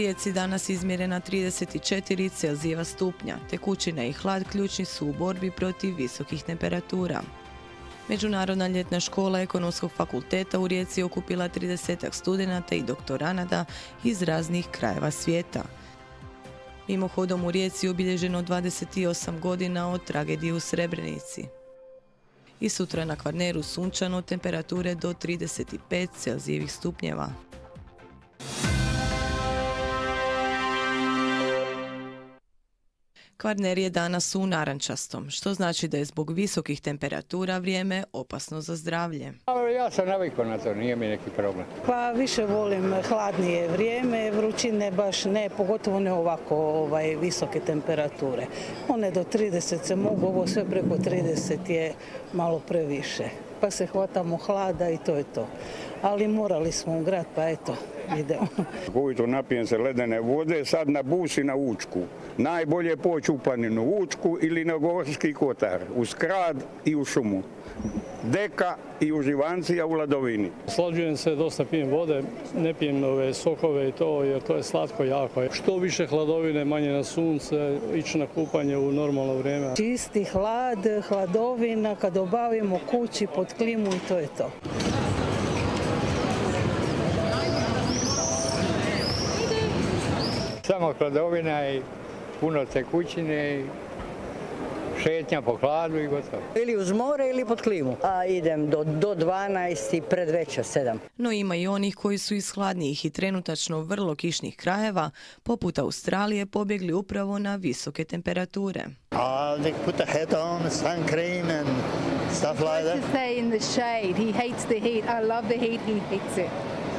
Rijeci danas izmjerena 34 Celzijeva stupnja. Tekućina i hlad ključni su u borbi protiv visokih temperatura. Međunarodna ljetna škola Ekonomskog fakulteta u Rijeci okupila 30 studenata i doktoranada iz raznih krajeva svijeta. Mimohodom u Rijeci obilježeno 28 godina od tragedije u Srebrenici. I sutra na Kvarneru sunčano temperature do 35 Celzijevih stupnjeva. Kvarner je danas u narančastom, što znači da je zbog visokih temperatura vrijeme opasno za zdravlje. Ja sam navikao na to, nije mi neki problem. Pa više volim hladnije vrijeme, vrućine baš ne, pogotovo ne ovako ovaj, visoke temperature. One do 30 se mogu, ovo sve preko 30 je malo previše. Pa se hvatamo hlada i to je to. Ali morali smo u grad, pa eto, idemo. Ujutro napijem se ledene vode, sad na busi na Učku. Najbolje poći u planinu Učku ili na Gorski kotar, u skrad i u šumu. Deka i uživancija u ladovini. Slađujem se, dosta pijem vode, ne pijem ove sokove i to jer to je slatko jako. Što više hladovine, manje na sunce, ići na kupanje u normalno vrijeme. Čisti hlad, hladovina, kad obavimo kući pod klimu i to je to. Samo hladovina i puno tekućine i šetnja po hladu i gotovo. Ili uz more ili pod klimu. A idem do, do 12 i pred večer 7. No ima i onih koji su iz hladnijih i trenutačno vrlo kišnih krajeva, poput Australije, pobjegli upravo na visoke temperature. They put the head on, sun cream and stuff like that. to stay in the shade. He hates the heat. I love the heat. He hates it.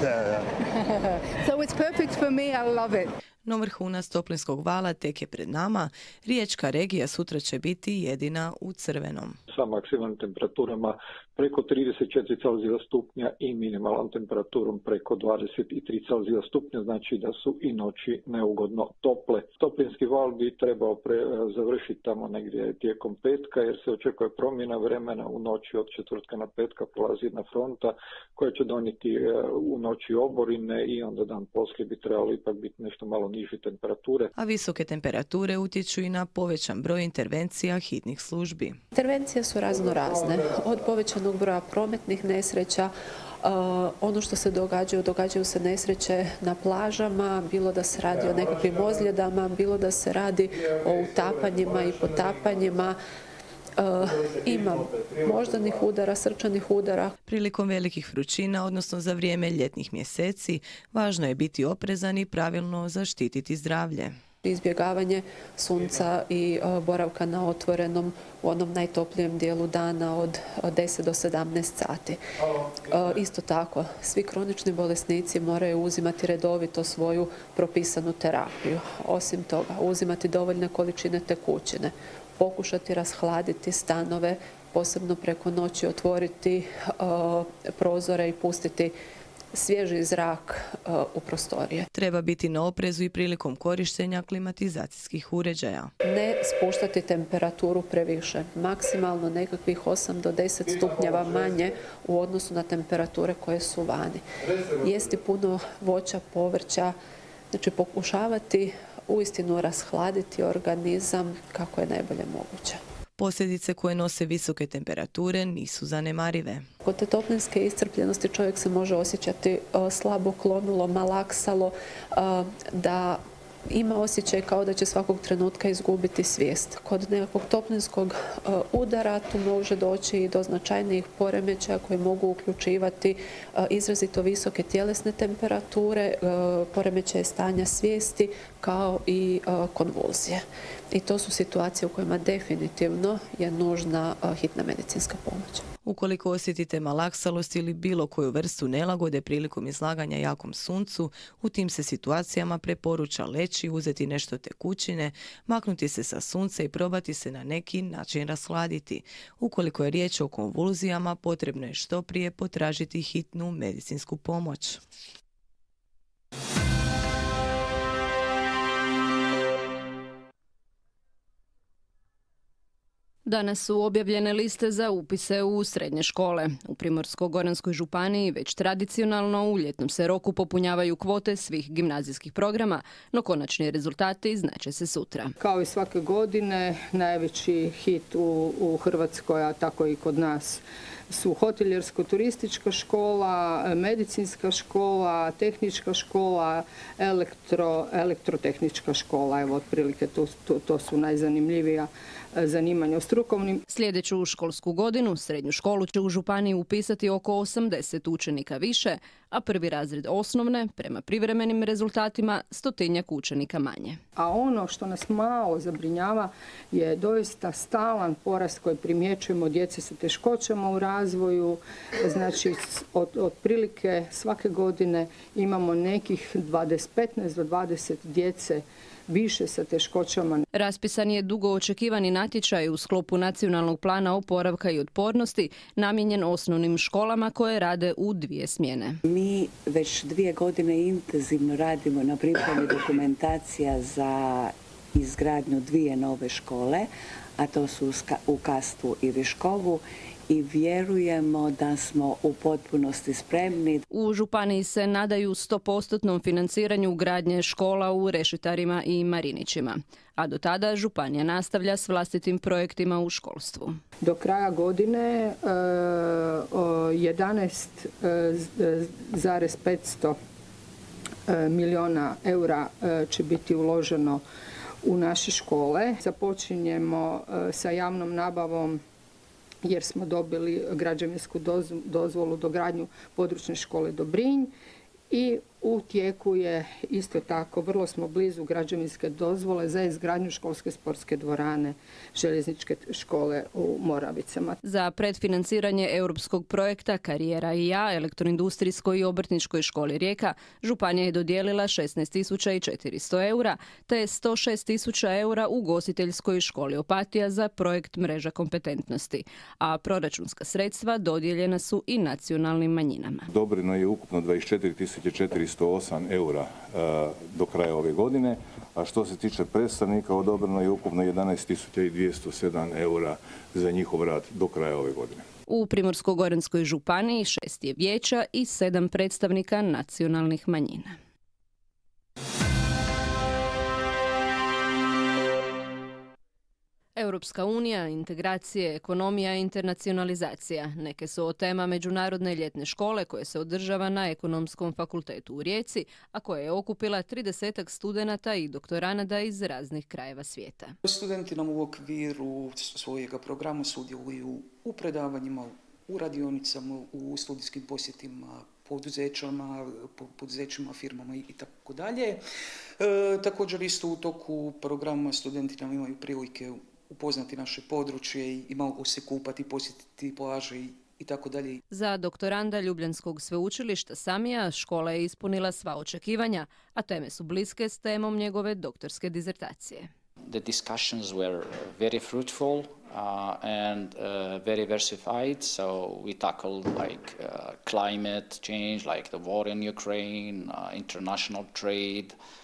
so it's perfect for me. I love it. No vrhunac toplinskog vala tek je pred nama. Riječka regija sutra će biti jedina u crvenom. Sa maksimalnim temperaturama preko 34 Celzija stupnja i minimalnom temperaturom preko 23 Celzija stupnja, znači da su i noći neugodno tople. Toplinski val bi trebao pre, završiti tamo negdje tijekom petka jer se očekuje promjena vremena u noći od četvrtka na petka prolazi jedna fronta koja će donijeti e, u noći oborine i onda dan poslije bi trebalo ipak biti nešto malo niže temperature. A visoke temperature utječu i na povećan broj intervencija hitnih službi. Su razno razne, od povećanog broja prometnih nesreća, Uh, ono što se događaju, događaju se nesreće na plažama, bilo da se radi o nekakvim ozljedama, bilo da se radi o utapanjima i potapanjima, Uh, ima moždanih udara, srčanih udara. Prilikom velikih vrućina, odnosno za vrijeme ljetnih mjeseci, važno je biti oprezan i pravilno zaštititi zdravlje izbjegavanje sunca i uh, boravka na otvorenom u onom najtoplijem dijelu dana od 10 do 17 sati. Uh, isto tako, svi kronični bolesnici moraju uzimati redovito svoju propisanu terapiju. Osim toga, uzimati dovoljne količine tekućine, pokušati rashladiti stanove, posebno preko noći otvoriti prozore i pustiti svježi zrak uh, u prostorije. Treba biti na oprezu i prilikom korištenja klimatizacijskih uređaja. Ne spuštati temperaturu previše, maksimalno nekakvih 8 do 10 stupnjeva manje u odnosu na temperature koje su vani. Jesti puno voća, povrća, znači pokušavati uistinu rashladiti organizam kako je najbolje moguće. Posljedice koje nose visoke temperature nisu zanemarive. Kod te toplinske iscrpljenosti čovjek se može osjećati slabo klonulo, malaksalo, da ima osjećaj kao da će svakog trenutka izgubiti svijest. Kod nekakvog toplinskog udara tu može doći i do značajnijih poremećaja koji mogu uključivati izrazito visoke tjelesne temperature, poremećaje stanja svijesti kao i konvulzije. I to su situacije u kojima definitivno je nužna hitna medicinska pomoć. Ukoliko osjetite malaksalost ili bilo koju vrstu nelagode prilikom izlaganja jakom suncu, u tim se situacijama preporuča leći, uzeti nešto tekućine, maknuti se sa sunca i probati se na neki način rashladiti. Ukoliko je riječ o konvulzijama, potrebno je što prije potražiti hitnu medicinsku pomoć. Danas su objavljene liste za upise u srednje škole. U Primorsko-Goranskoj županiji već tradicionalno u ljetnom se roku popunjavaju kvote svih gimnazijskih programa, no konačni rezultati znače se sutra. Kao i svake godine, najveći hit u, u Hrvatskoj, a tako i kod nas, su hoteljersko-turistička škola, medicinska škola, tehnička škola, elektro, elektrotehnička škola. Evo, otprilike to, to, to su najzanimljivija zanimanja u strukovnim. Sljedeću školsku godinu srednju školu će u Županiji upisati oko 80 učenika više, a prvi razred osnovne, prema privremenim rezultatima, stotinjak učenika manje. A ono što nas malo zabrinjava je doista stalan porast koji primjećujemo djece sa teškoćama u razvoju. Znači, od, otprilike svake godine imamo nekih 20, 15 do 20 djece više sa teškoćama. Raspisan je dugo očekivani natječaj u sklopu nacionalnog plana oporavka i otpornosti namijenjen osnovnim školama koje rade u dvije smjene. Mi već dvije godine intenzivno radimo na pripremi dokumentacija za izgradnju dvije nove škole, a to su u Kastvu i Viškovu i vjerujemo da smo u potpunosti spremni. U Županiji se nadaju 100% financiranju gradnje škola u Rešitarima i Marinićima. A do tada Županija nastavlja s vlastitim projektima u školstvu. Do kraja godine 11,500 e, e, milijuna eura e, će biti uloženo u naše škole. Započinjemo sa javnom nabavom jer smo dobili građevinsku dozvolu do gradnju područne škole Dobrinj i u tijeku je isto tako, vrlo smo blizu građevinske dozvole za izgradnju školske sportske dvorane željezničke škole u Moravicama. Za predfinanciranje europskog projekta Karijera i ja elektroindustrijskoj i obrtničkoj školi Rijeka Županija je dodijelila 16.400 eura te 106.000 eura u gostiteljskoj školi Opatija za projekt mreža kompetentnosti, a proračunska sredstva dodijeljena su i nacionalnim manjinama. Dobrino je ukupno 24.400 308 eura e, do kraja ove godine, a što se tiče predstavnika odobreno je ukupno 11.207 eura za njihov rad do kraja ove godine. U Primorsko-Goranskoj županiji šest je vijeća i sedam predstavnika nacionalnih manjina. Europska unija, integracije, ekonomija i internacionalizacija. Neke su o tema Međunarodne ljetne škole koje se održava na Ekonomskom fakultetu u Rijeci, a koja je okupila 30 studenata i doktoranada iz raznih krajeva svijeta. Studenti nam u okviru svojega programa sudjeluju u predavanjima, u radionicama, u studijskim posjetima, poduzećama, poduzećima, firmama i tako dalje. E, također isto u toku programa studenti nam imaju prilike upoznati naše područje i mogu se kupati, posjetiti plaže i i tako dalje. Za doktoranda Ljubljanskog sveučilišta Samija škola je ispunila sva očekivanja, a teme su bliske s temom njegove doktorske dizertacije. The discussions were very fruitful uh, and uh, very versified, so we tackled like uh, climate change, like the war in Ukraine, uh, international trade, uh,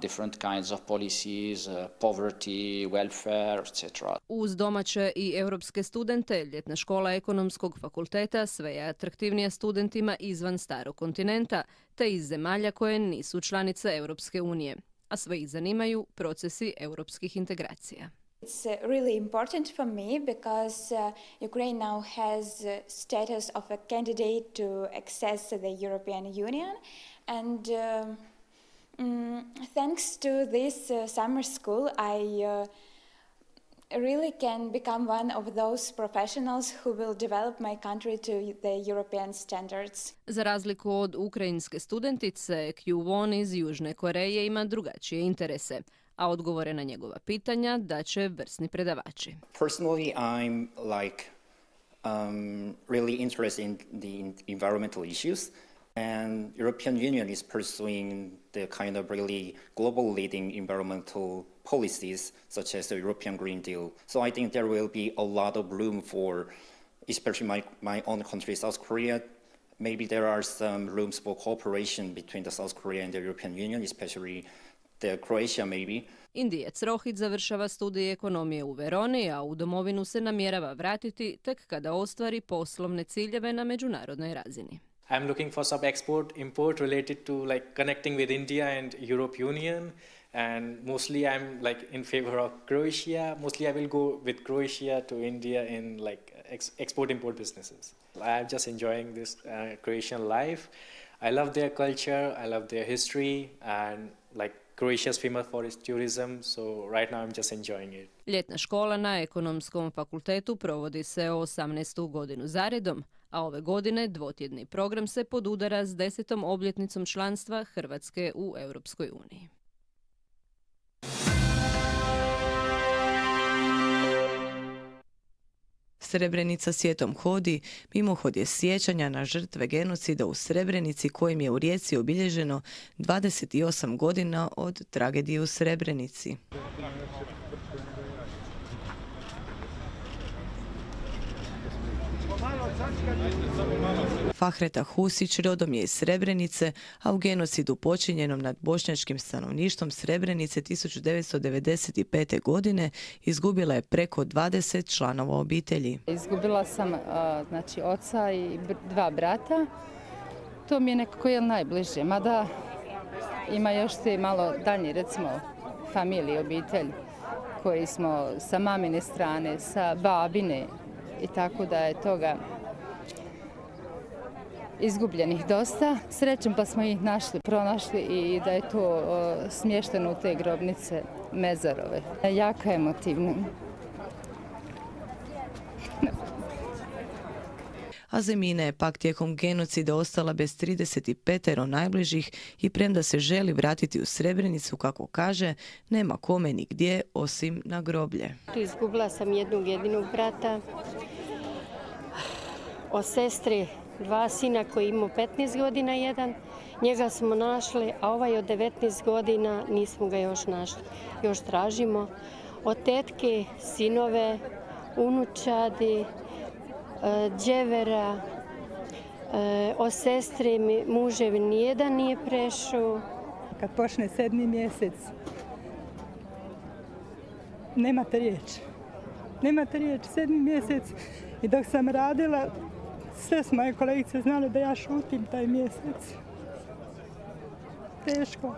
different kinds of policies, uh, poverty, welfare, etc. Uz domaće i europske studente, ljetna škola ekonomskog fakulteta sve je atraktivnija studentima izvan starog kontinenta, te iz zemalja koje nisu članice Europske unije, a sve ih zanimaju procesi europskih integracija. It's uh, really important for me because uh, Ukraine now has uh, status of a candidate to access the European Union and uh, Mm, thanks to this uh, summer school, I uh, really can become one of those professionals who will develop my country to the European standards. Za razliku od ukrajinske studentice, Won iz Južne Koreje ima drugačije interese, a odgovore na njegova pitanja daće vrsni predavači. Personally, I'm like um, really interested in the environmental issues. And European Union is pursuing the kind of really global leading environmental policies, such as the European Green Deal. So I think there will be a lot of room for, especially my, my own country, South Korea. Maybe there are some rooms for cooperation between the South Korea and the European Union, especially the Croatia maybe. Indijec Rohit završava studije ekonomije u Veroni, a u domovinu se namjerava vratiti tek kada ostvari poslovne ciljeve na međunarodnoj razini. I'm looking for some export import related to like connecting with India and Europe Union and mostly I'm like in favor of Croatia. Mostly I will go with Croatia to India in like ex export import businesses. I'm just enjoying this uh, Croatian life. I love their culture, I love their history and like Croatia is famous for its tourism, so right now I'm just enjoying it. Ljetna škola na ekonomskom fakultetu provodi se 18. godinu zaredom, a ove godine dvotjedni program se podudara s desetom obljetnicom članstva Hrvatske u Europskoj uniji. Srebrenica svijetom hodi, mimohod je sjećanja na žrtve genocida u Srebrenici kojim je u Rijeci obilježeno 28 godina od tragedije u Srebrenici. Fahreta Husić rodom je iz Srebrenice, a u genocidu počinjenom nad bošnjačkim stanovništvom Srebrenice 1995. godine izgubila je preko 20 članova obitelji. Izgubila sam znači, oca i dva brata. To mi je nekako je najbliže, mada ima još te malo dalje, recimo, familije, obitelj, koji smo sa mamine strane, sa babine i tako da je toga izgubljenih dosta. Srećem pa smo ih našli, pronašli i da je to smješteno u te grobnice mezarove. Jaka emotivna. a Zemina je pak tijekom genocida ostala bez 35 najbližih i premda se želi vratiti u Srebrenicu, kako kaže, nema kome ni gdje osim na groblje. Izgubila sam jednog jedinog brata, o sestri dva sina koji imao 15 godina jedan, njega smo našli, a ovaj od 19 godina nismo ga još našli. Još tražimo od tetke, sinove, unučadi, e, dževera, e, o sestri muževi nijedan nije prešao. Kad počne sedmi mjesec, nemate riječ. Nemate riječ, sedmi mjesec i dok sam radila, sve s moje kolegice znale da ja šutim taj mjesec. Teško.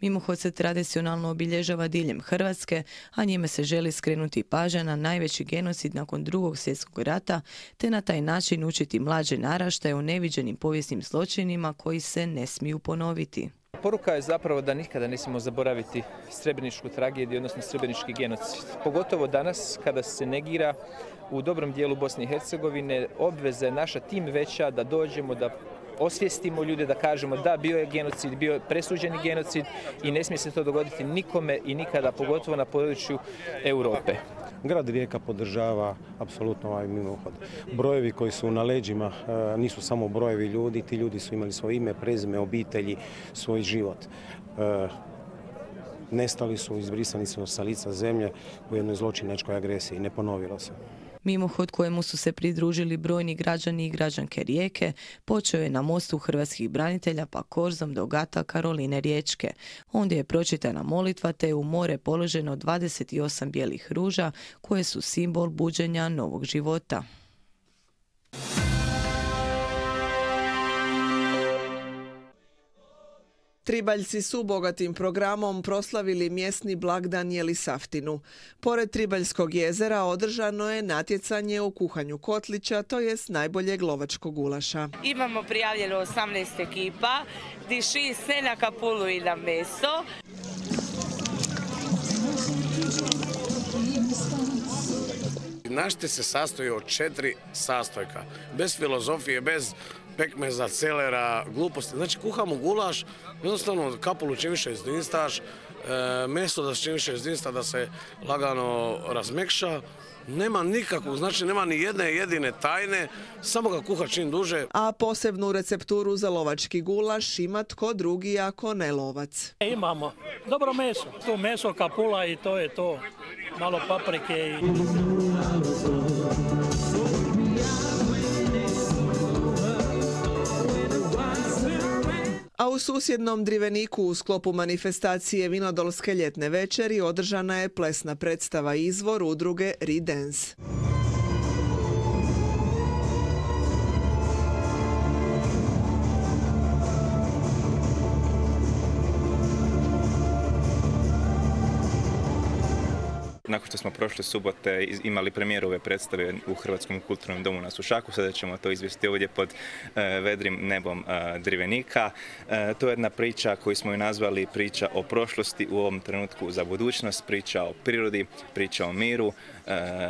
Mimohod se tradicionalno obilježava diljem Hrvatske, a njime se želi skrenuti pažnja na najveći genocid nakon drugog svjetskog rata, te na taj način učiti mlađe naraštaje o neviđenim povijesnim zločinima koji se ne smiju ponoviti. Poruka je zapravo da nikada ne smijemo zaboraviti srebreničku tragediju, odnosno srebrenički genocid. Pogotovo danas kada se negira u dobrom dijelu Bosne i Hercegovine, obveza je naša tim veća da dođemo, da osvijestimo ljude, da kažemo da bio je genocid, bio je presuđeni genocid i ne smije se to dogoditi nikome i nikada, pogotovo na području Europe. Grad Rijeka podržava apsolutno ovaj mimohod. Brojevi koji su na leđima e, nisu samo brojevi ljudi, ti ljudi su imali svoje ime, prezime, obitelji, svoj život. E, nestali su, izbrisani su sa lica zemlje u jednoj zločinačkoj agresiji. Ne ponovilo se. Mimohod kojemu su se pridružili brojni građani i građanke Rijeke počeo je na mostu hrvatskih branitelja pa korzom do gata Karoline Riječke. Ondje je pročitana molitva te je u more položeno 28 bijelih ruža koje su simbol buđenja novog života. Tribaljci su bogatim programom proslavili mjesni blagdan Jelisaftinu. Pored Tribaljskog jezera održano je natjecanje u kuhanju kotlića, to jest najboljeg lovačkog gulaša. Imamo prijavljeno 18 ekipa, diši se na kapulu i na meso. Našte se sastoji od četiri sastojka. Bez filozofije, bez pekmeza, celera, gluposti. Znači kuhamo gulaš, jednostavno kapulu čim više izdinstaš, e, meso da se čim više izdinsta, da se lagano razmekša. Nema nikakvog, znači nema ni jedne jedine tajne, samo ga kuha čim duže. A posebnu recepturu za lovački gulaš ima tko drugi ako ne lovac. E, imamo dobro meso, to meso kapula i to je to, malo paprike i... A u susjednom Driveniku u sklopu manifestacije Vinodolske ljetne večeri održana je plesna predstava izvor udruge Ridens. Nakon što smo prošle subote imali premijeru ove predstave u Hrvatskom kulturnom domu na Sušaku, sada ćemo to izvesti ovdje pod e, vedrim nebom e, Drivenika. E, to je jedna priča koju smo ju nazvali priča o prošlosti u ovom trenutku za budućnost, priča o prirodi, priča o miru.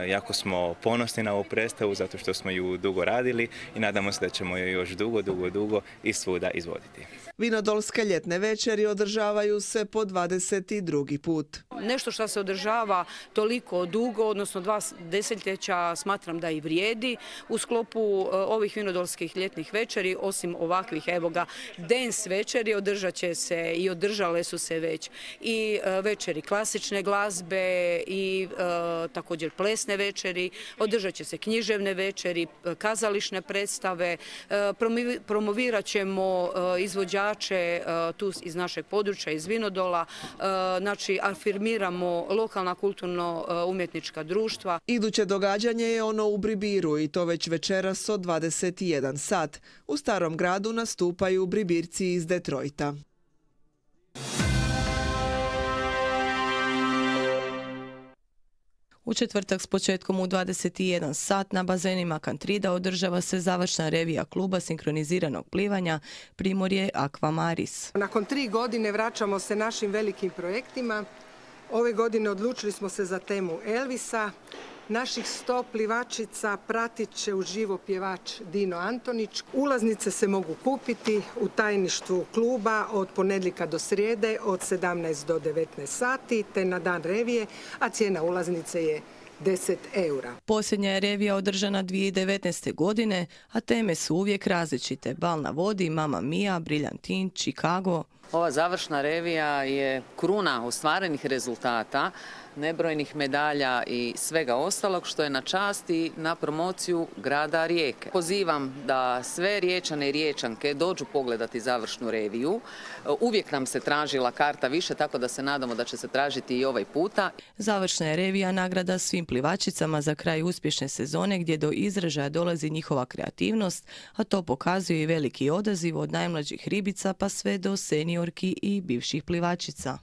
Jako smo ponosni na ovu predstavu zato što smo ju dugo radili i nadamo se da ćemo ju još dugo, dugo, dugo i svuda izvoditi. Vinodolske ljetne večeri održavaju se po 22. put. Nešto što se održava toliko dugo, odnosno dva desetljeća, smatram da i vrijedi. U sklopu e, ovih vinodolskih ljetnih večeri, osim ovakvih, evo ga, dance večeri, održat će se i održale su se već i e, večeri klasične glazbe i e, također plesne večeri, održat će se književne večeri, kazališne predstave, promovirat ćemo izvođače tu iz našeg područja, iz Vinodola, znači afirmiramo lokalna kulturna umjetnička društva. Iduće događanje je ono u Bribiru i to već večeras od 21 sat. U Starom gradu nastupaju Bribirci iz Detroita. U četvrtak s početkom u 21 sat na bazenima Kantrida održava se završna revija kluba sinkroniziranog plivanja Primorje Aquamaris. Nakon tri godine vraćamo se našim velikim projektima Ove godine odlučili smo se za temu Elvisa. Naših sto plivačica pratit će u pjevač Dino Antonić. Ulaznice se mogu kupiti u tajništvu kluba od ponedljika do srijede od 17 do 19 sati te na dan revije, a cijena ulaznice je 10 eura. Posljednja je revija održana 2019. godine, a teme su uvijek različite. Bal na vodi, Mama Mia, Briljantin, Chicago. Ova završna revija je kruna ostvarenih rezultata nebrojnih medalja i svega ostalog što je na čast na promociju grada Rijeke. Pozivam da sve riječane i riječanke dođu pogledati završnu reviju. Uvijek nam se tražila karta više, tako da se nadamo da će se tražiti i ovaj puta. Završna je revija nagrada svim plivačicama za kraj uspješne sezone gdje do izražaja dolazi njihova kreativnost, a to pokazuje i veliki odaziv od najmlađih ribica pa sve do seniorki i bivših plivačica.